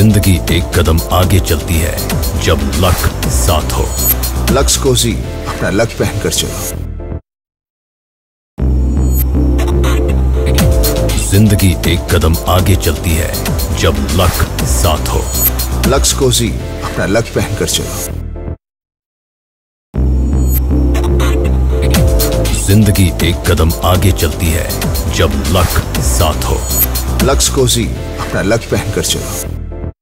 ज़िंदगी एक कदम आगे चलती है जब लक साथ हो। लक्स को जी अपना लक पहनकर चलो। ज़िंदगी एक कदम आगे चलती है जब लक साथ हो। लक्स को जी अपना लक पहनकर चलो। ज़िंदगी एक कदम आगे चलती है जब लक साथ हो। लक्स को जी अपना लक पहनकर चलो।